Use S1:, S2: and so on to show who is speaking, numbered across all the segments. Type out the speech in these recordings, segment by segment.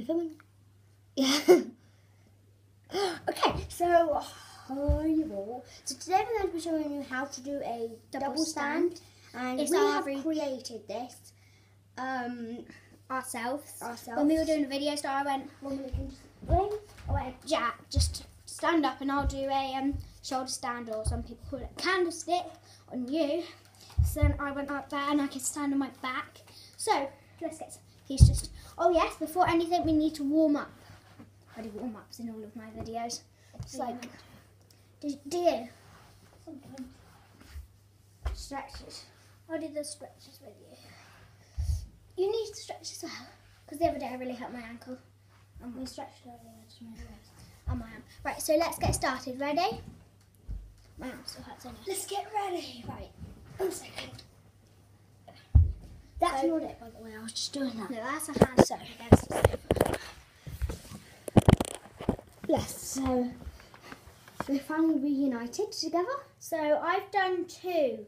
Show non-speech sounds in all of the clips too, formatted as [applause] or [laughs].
S1: We filming? Yeah. [laughs] okay, so hi you all. So today we're going to be showing you how to do a double,
S2: Double
S1: stand.
S2: stand.
S1: and
S2: It's
S1: we have created this um
S2: ourselves.
S1: ourselves.
S2: When we were doing a video, so I went,
S1: When we can just.
S2: I went, Jack, just stand up and I'll do a um, shoulder stand, or some people call it candlestick, on you. So then I went up there and I could stand on my back. So let's get. He's just. Oh yes, before anything, we need to warm up. I do warm ups in all of my videos. It's like, do, do you?
S1: Sometimes.
S2: Stretches. I did the stretches with you. You need to stretch as well. Because the other day I really hurt my ankle. And
S1: We stretched earlier. Just made it.
S2: on my arm. Right, so let's get started. Ready? My arm still hurts anyway.
S1: Let's get ready.
S2: Right.
S1: One second. That's
S2: So-
S1: not it, by the way. I was just doing that.
S2: No, that's a hand so against the sofa.
S1: Yes. So we're finally reunited together.
S2: So I've done two.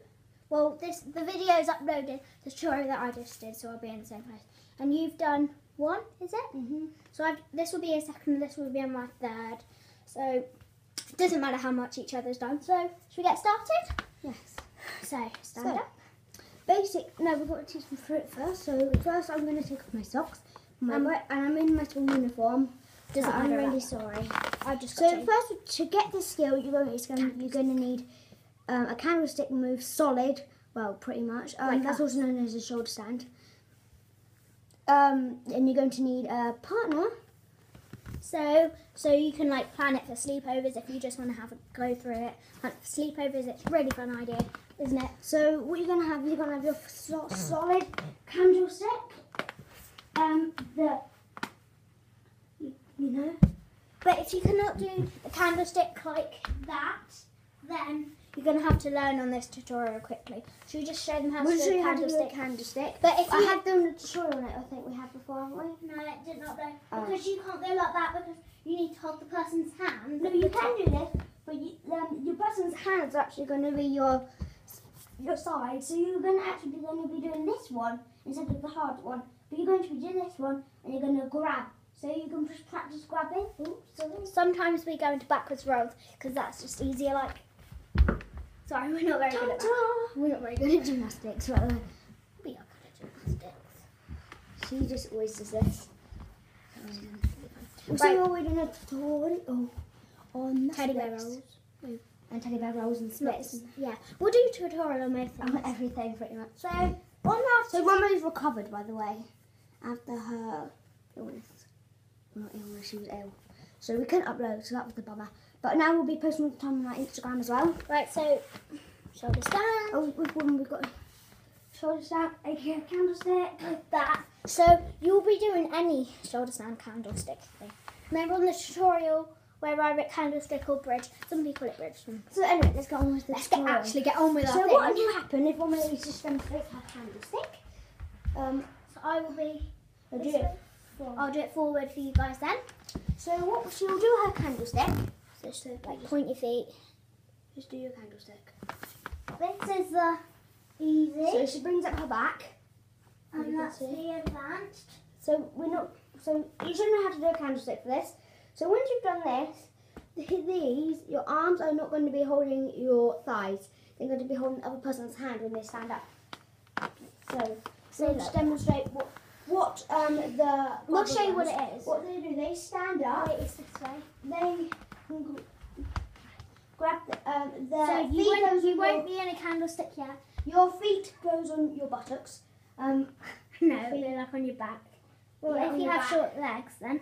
S2: Well, this the video is uploaded, the tutorial that I just did, so I'll be in the same place. And you've done one, is it?
S1: Mm-hmm.
S2: So I've, this will be a second, this will be on my third. So it doesn't matter how much each other's done. So should we get started?
S1: Yes.
S2: So stand
S1: So-
S2: up.
S1: Basic. No, we've got to teach them fruit first. So first, I'm going to take off my socks. My
S2: Um,
S1: and I'm in my school uniform.
S2: Doesn't
S1: I'm
S2: matter
S1: really
S2: about
S1: sorry.
S2: I've just
S1: So
S2: to
S1: first, to get this skill, you're going, it's going, you're going to need um, a candlestick move solid. Well, pretty much. Um,
S2: Like
S1: that's
S2: that.
S1: also known as a shoulder stand. Um, and you're going to need a partner.
S2: So, so you can like plan it for sleepovers if you just want to have a go through it. Like sleepovers, it's a really fun idea, isn't it?
S1: So what you're going to have, you're going to have your so- solid candlestick. Um, the you, know.
S2: But if you cannot do a candlestick like that, then you're going to have to learn on this tutorial quickly. Should we just show them how
S1: We'll
S2: to do a
S1: to do
S2: candlestick?
S1: candlestick.
S2: But if
S1: I
S2: you
S1: had done a tutorial on it. I think we had before, haven't we?
S2: no, it did not go
S1: Oh.
S2: because you can't go like that because you need to hold the person's hand.
S1: No, you can do this, but you, um, your person's hands are actually going to be your your side. So you're going to actually be going to be doing this one instead of the hard one. But you're going to be doing this one, and you're going to grab. So you can just practice grabbing. Oops, sorry.
S2: Sometimes we go into backwards rolls because that's just easier. Like, sorry, we're not very good at that.
S1: We're not very good at gymnastics, but uh,
S2: We are good at gymnastics.
S1: she just always does this. Um,
S2: Right.
S1: So we're doing a tutorial on the
S2: Teddy bear rolls.
S1: And teddy bear rolls and splits.
S2: Yeah, we'll do a tutorial on most
S1: On everything pretty much.
S2: So, on our
S1: So Romo's recovered, by the way, after her illness. Not illness, she was ill. So we couldn't upload, so that was the bummer. But now we'll be posting all the time on our Instagram as well.
S2: right, so shoulder stand
S1: Oh, we've, we've got shoulder stand, aka candlestick.
S2: like that. So you'll be doing any shoulder stand candlestick thing. Remember on the tutorial where candlestick or bridge? Some people call it bridge. Some.
S1: So anyway, let's get on with the
S2: Let's get actually get on with
S1: So
S2: our
S1: So
S2: what
S1: will happen if one of these just demonstrates her candlestick? Um,
S2: So I will be.
S1: I'll do it.
S2: way. I'll do it forward for you guys then.
S1: So what she'll do her candlestick.
S2: So just like point your feet.
S1: Just do your candlestick.
S2: This is the easy,
S1: So she brings up her back.
S2: and that's the advanced.
S1: So we're not. So you should know how to do a candlestick for this. So once you've done this, [laughs] these your arms are not going to be holding your thighs. They're going to be holding the other person's hand when they stand up. So so just demonstrate what what um the.
S2: We'll show you what it is.
S1: What they do, they stand up.
S2: Wait, it's this way.
S1: They grab the, um, the
S2: So you
S1: feet
S2: won't, you won't be in a candlestick yet.
S1: your, your feet goes on your buttocks. Um, [laughs]
S2: No, it'll like on your back. Well,
S1: Yeah,
S2: if you have
S1: back.
S2: short legs, then.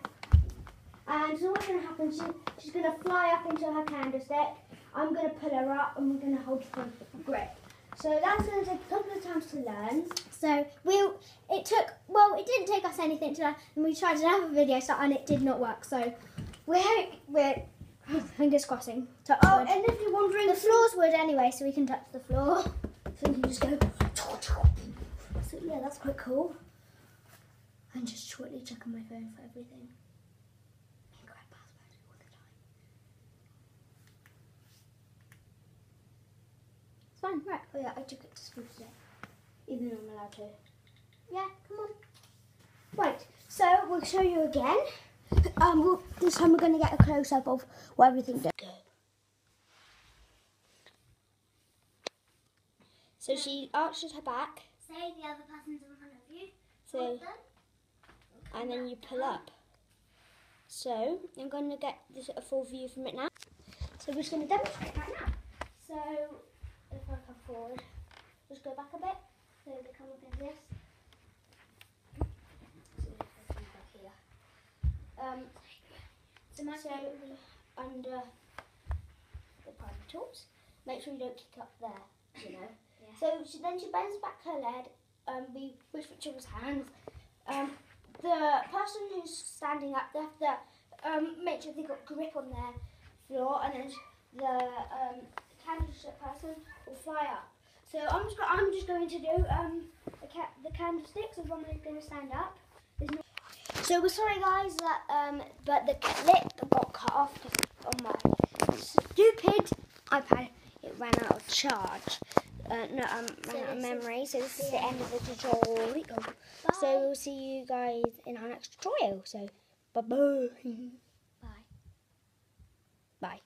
S1: And so what's going to happen, she, she's going to fly up into her candlestick. I'm going to pull her up and we're going to hold her for grip. So that's going to take a couple of times to learn.
S2: So we'll. It took. Well, it didn't take us anything to learn, and we tried another video, so and it did not work. So we're we're fingers crossing. Touch
S1: Oh,
S2: wood.
S1: and if you're wondering,
S2: The floor's wood anyway, so we can touch the floor.
S1: so you can just go. So yeah, that's quite cool. I'm just shortly checking my phone for everything. Incorrect password all the time.
S2: It's fine, right?
S1: Oh yeah, I took it to school today, even though I'm allowed to.
S2: Yeah, come on.
S1: Right, so we'll show you again. Um, we'll, this time we're going to get a close up of what everything does. So she arches her back,
S2: Say the other person's in front of you.
S1: so and then you pull up. So I'm going to get this a full view from it now. So we're just going to demonstrate right now. So if I come forward, just go back a bit. So they come up in this. So if I come back here. Um,
S2: So my
S1: so under the private tools, make sure you don't kick up there. You know.
S2: Yeah.
S1: So she, then she bends back her leg. Um, we push each other's hands. Um, the person who's standing up, they have to um, make sure they've got grip on their floor, and then the um, candlestick person will fly up. So I'm just, I'm just going to do um, the, ca- the candlesticks. One is going to stand up. No- so we're sorry, guys, that um, but the clip got cut off on my stupid iPad. It ran out of charge. Uh, no, um,
S2: So
S1: ran out of memory. So this is
S2: the
S1: end of the tutorial. So we'll see you guys in our next tutorial. So bye bye.
S2: Bye.
S1: Bye.